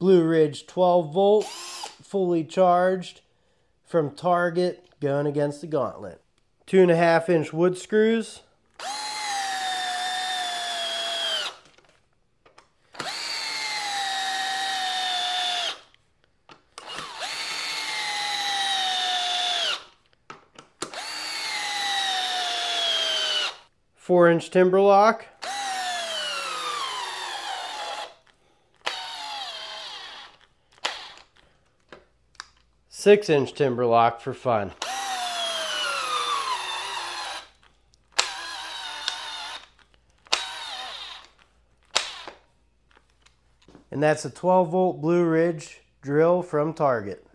Blue Ridge 12 volt, fully charged from Target, going against the gauntlet. Two and a half inch wood screws. Four inch timber lock. Six inch timber lock for fun. And that's a 12 volt Blue Ridge drill from Target.